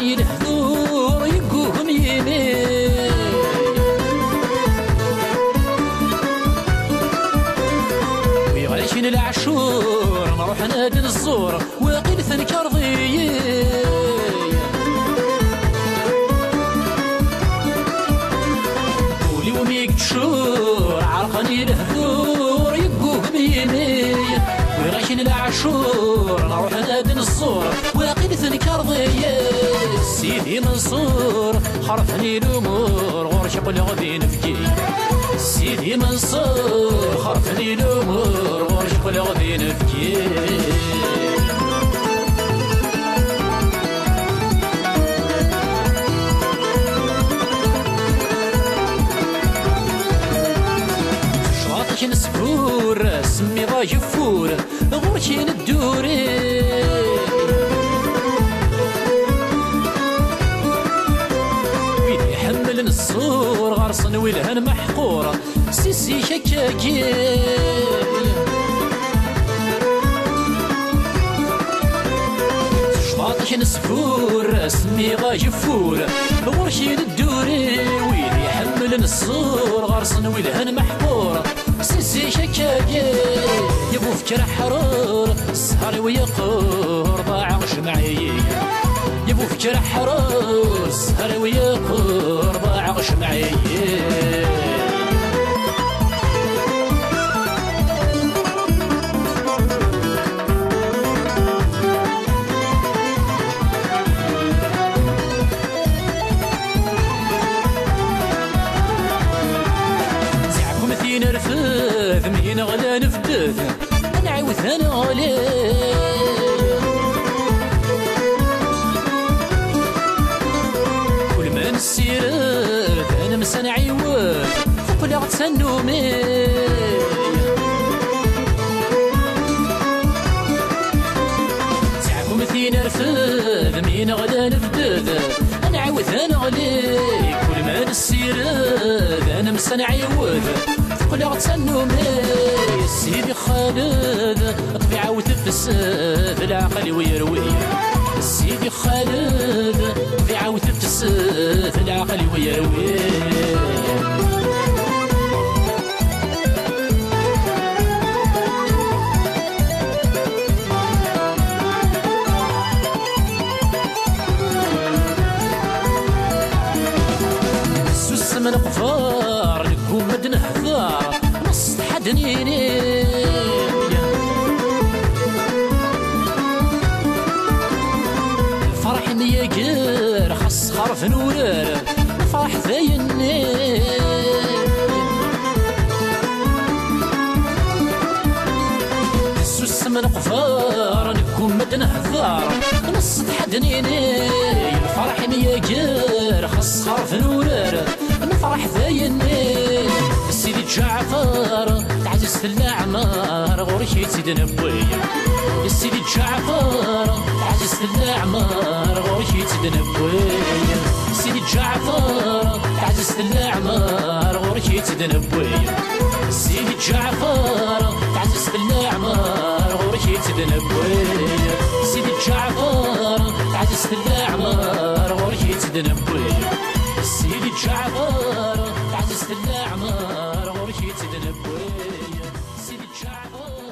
يلهثور يقوهم يمين. ويغيشن العشور نروح نادي الزور وقيل ضيين وميك تشور يمين. العشور نروح نادي الصور واقيل ثنكر ضيق سيدي منصور خرفني الأمور غور شقل غدي نفكي سيدي منصور خرفني الأمور غور شقل غدي نفكي شاطك نسفور سمي ضاجفور الصور غرصن ويلهن محقور سيسي شكاكي. شاطك نسفور سمي غاجفور غورشي ندوري ويلي يحمل الصور غرصن ويلهن محقور سيسي شكاكي. يبو فكر حرور السهر ويقور ضاع شمعي يبو فكر حرور السهر ويقور ضاع شمعي زعكم ثين رفث مين غلا نفدث نعوث أنا غلي فقل غتسنو مي زعكم ثين رفث مين غلا نفدث نعوث أنا غلي كل ما نسيرت أنا مسان عيوان فقل غتسنو مي سيدي خالد. طبيعة وتفسد العقل ويروي. سيدي خالد طبيعة وتفسد العقل ويروي. من قفار نقوم مد نهثار نص حدنيني. الفرح ميقر خص خرف نورر. الفرح ذايني سوس من قفار نقوم مد نهثار نص حدنيني. جعفر تعجز في الأعمار غورك سيدي نبوي. سيدي جعفر تعجز في الأعمار غورك سيدي نبوي. سيدي جعفر تعجز في الأعمار غورك سيدي نبوي. سيدي جعفر تعجز في الأعمار غورك سيدي نبوي. سيدي جعفر تعجز في الأعمار غورك سيدي نبوي. سيدي جعفر Don't hit it in a way. See child.